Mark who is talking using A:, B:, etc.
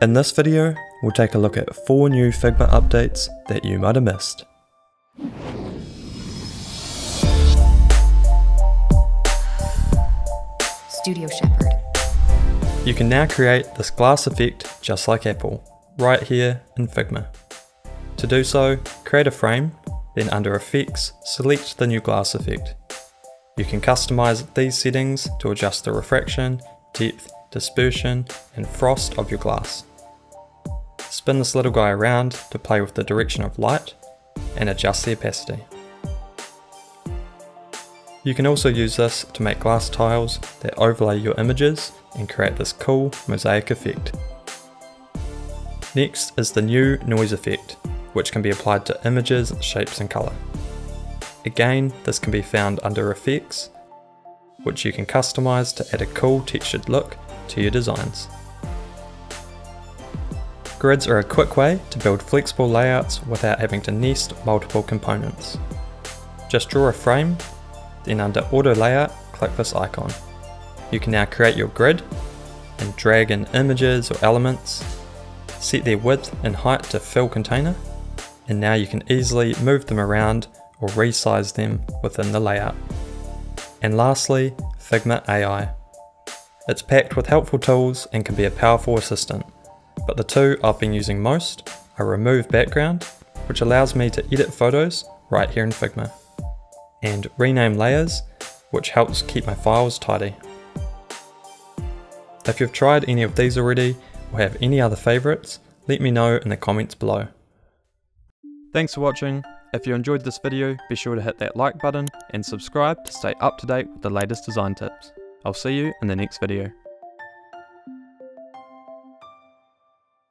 A: In this video, we'll take a look at 4 new Figma updates that you might have missed.
B: Studio Shephrd.
A: You can now create this glass effect just like Apple, right here in Figma. To do so, create a frame, then under Effects, select the new glass effect. You can customize these settings to adjust the refraction, depth, dispersion, and frost of your glass. Spin this little guy around to play with the direction of light, and adjust the opacity. You can also use this to make glass tiles that overlay your images and create this cool mosaic effect. Next is the new noise effect, which can be applied to images, shapes and colour. Again, this can be found under effects, which you can customise to add a cool textured look to your designs. Grids are a quick way to build flexible layouts without having to nest multiple components. Just draw a frame then under Auto Layout, click this icon. You can now create your grid and drag in images or elements, set their width and height to fill container, and now you can easily move them around or resize them within the layout. And lastly, Figma AI. It's packed with helpful tools and can be a powerful assistant, but the two I've been using most are Remove Background, which allows me to edit photos right here in Figma and rename layers, which helps keep my files tidy. If you've tried any of these already or have any other favourites, let me know in the comments below. Thanks for watching. If you enjoyed this video, be sure to hit that like button and subscribe to stay up to date with the latest design tips. I'll see you in the next video.